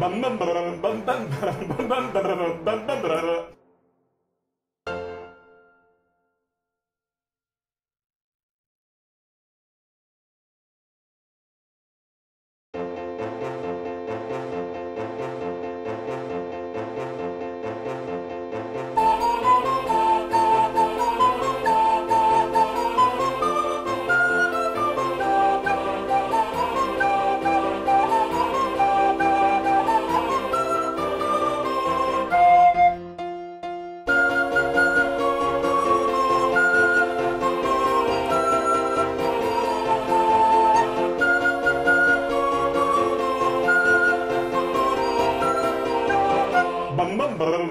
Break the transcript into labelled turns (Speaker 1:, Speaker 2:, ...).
Speaker 1: bam bam bam bam bam bam bam bam bam Hey!